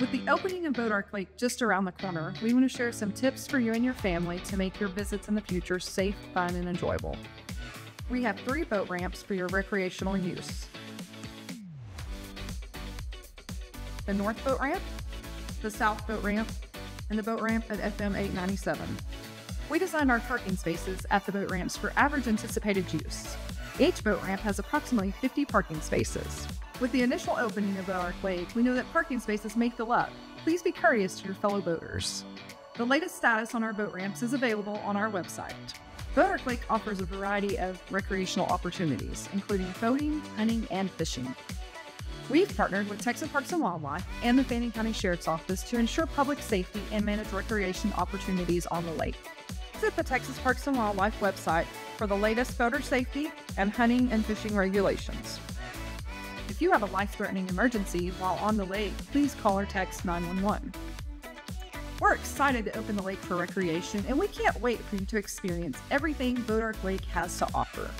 With the opening of Bois d'Arc Lake just around the corner, we want to share some tips for you and your family to make your visits in the future safe, fun, and enjoyable. We have three boat ramps for your recreational use the North Boat Ramp, the South Boat Ramp, and the boat ramp at FM 897. We designed our parking spaces at the boat ramps for average anticipated use. Each boat ramp has approximately 50 parking spaces. With the initial opening of Lake, we know that parking spaces make the up. Please be courteous to your fellow boaters. The latest status on our boat ramps is available on our website. Bois d'Arc Lake offers a variety of recreational opportunities, including boating, hunting, and fishing. We've partnered with Texas Parks and Wildlife and the Fannin County Sheriff's Office to ensure public safety and manage recreation opportunities on the lake. Visit the Texas Parks and Wildlife website for the latest boater safety and hunting and fishing regulations. If you have a life threatening emergency while on the lake, please call or text 911. We're excited to open the lake for recreation, and we can't wait for you to experience everything Bois d'Arc Lake has to offer.